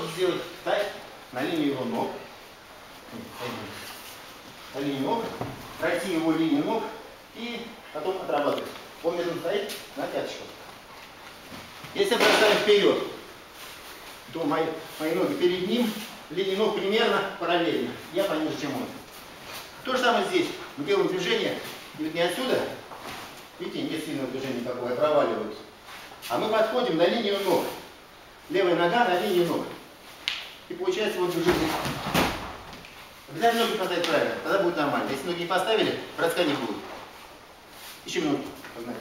можно сделать? Встать на линию его ног. На линию ног. Пройти его линию ног и потом отрабатывать. Он медленно стоит на пяточку. Если я бросаю вперед, то мои, мои ноги перед ним, линия ног примерно параллельно. Я пониже, чем он. То же самое здесь. Мы делаем движение не отсюда, видите, нет сильного движения такое, проваливаются. А мы подходим на линию ног. Левая нога на линию ног. Получается вот движение. Обязательно ноги поставить правильно, тогда будет нормально. Если ноги не поставили, броска не будет. Еще минуту. Погнали.